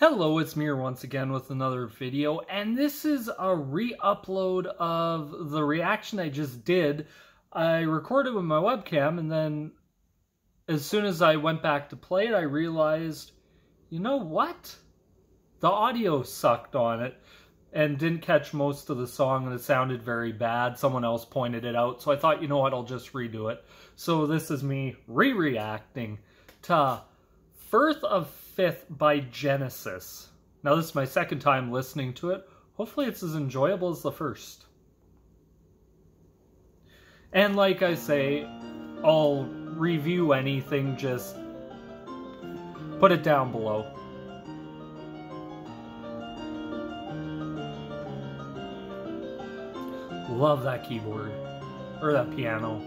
Hello, it's Mir once again with another video, and this is a re-upload of the reaction I just did. I recorded with my webcam, and then as soon as I went back to play it, I realized, you know what? The audio sucked on it and didn't catch most of the song, and it sounded very bad. Someone else pointed it out, so I thought, you know what, I'll just redo it. So this is me re-reacting to Firth of Fifth by Genesis. Now, this is my second time listening to it. Hopefully, it's as enjoyable as the first. And like I say, I'll review anything, just put it down below. Love that keyboard, or that piano.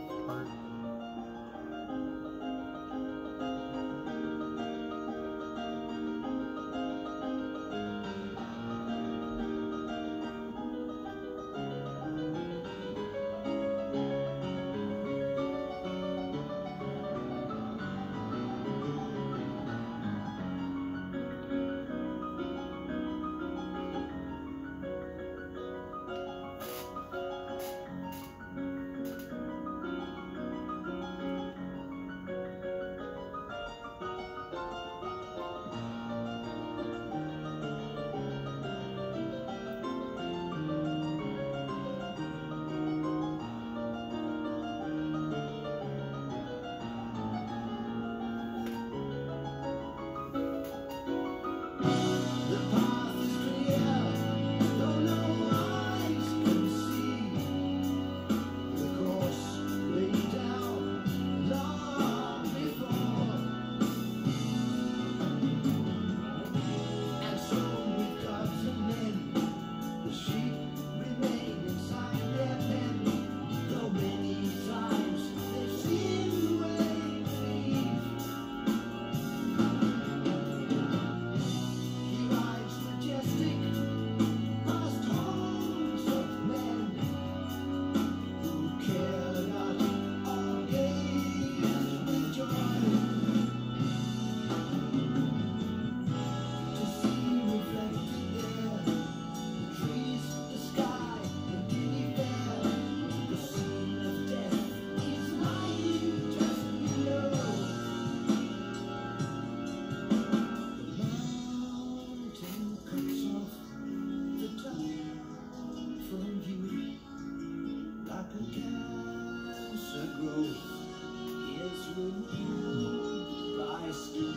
is renewed by spirit.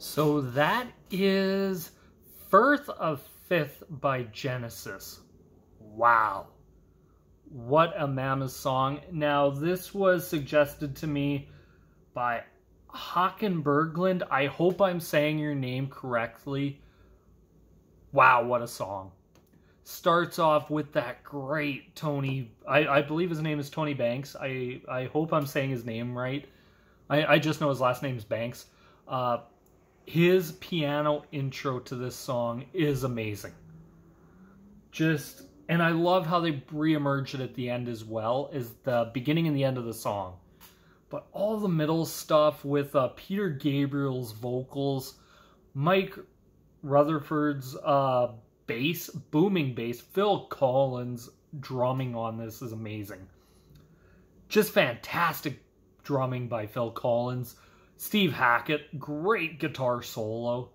So that is Firth of Fifth by Genesis. Wow. What a mammoth song. Now, this was suggested to me by Haken Berglund. I hope I'm saying your name correctly. Wow, what a song. Starts off with that great Tony, I, I believe his name is Tony Banks. I, I hope I'm saying his name right. I, I just know his last name is Banks. Uh, his piano intro to this song is amazing. Just, and I love how they re-emerge it at the end as well as the beginning and the end of the song. But all the middle stuff with uh, Peter Gabriel's vocals, Mike Rutherford's uh, bass, booming bass, Phil Collins drumming on this is amazing. Just fantastic drumming by Phil Collins. Steve Hackett, great guitar solo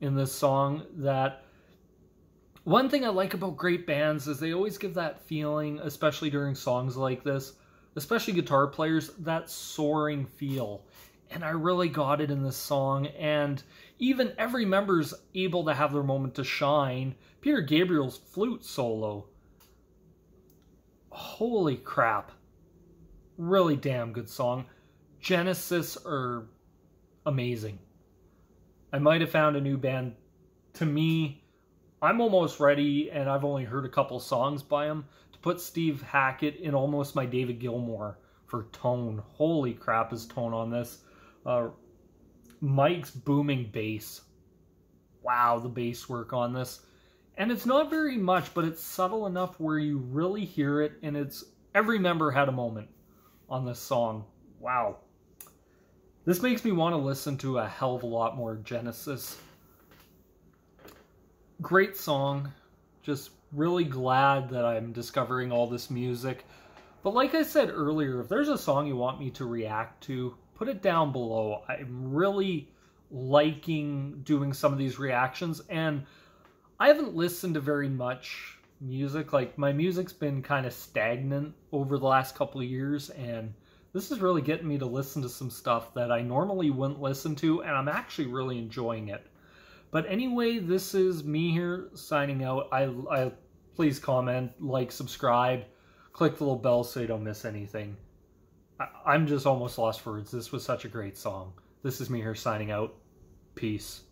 in this song that one thing I like about great bands is they always give that feeling, especially during songs like this, especially guitar players, that soaring feel. And I really got it in this song, and even every member's able to have their moment to shine. Peter Gabriel's flute solo. Holy crap. Really damn good song. Genesis are amazing. I might have found a new band. To me, I'm almost ready, and I've only heard a couple songs by them, to put Steve Hackett in almost my David Gilmour for tone. Holy crap, his tone on this. Uh, Mike's booming bass. Wow, the bass work on this. And it's not very much, but it's subtle enough where you really hear it, and it's every member had a moment on this song. Wow. This makes me want to listen to a hell of a lot more Genesis. Great song. Just really glad that I'm discovering all this music. But like I said earlier, if there's a song you want me to react to, put it down below. I'm really liking doing some of these reactions and I haven't listened to very much music. Like my music's been kind of stagnant over the last couple of years and this is really getting me to listen to some stuff that I normally wouldn't listen to, and I'm actually really enjoying it. But anyway, this is me here signing out. I, I please comment, like, subscribe, click the little bell so you don't miss anything. I, I'm just almost lost for words. This was such a great song. This is me here signing out. Peace.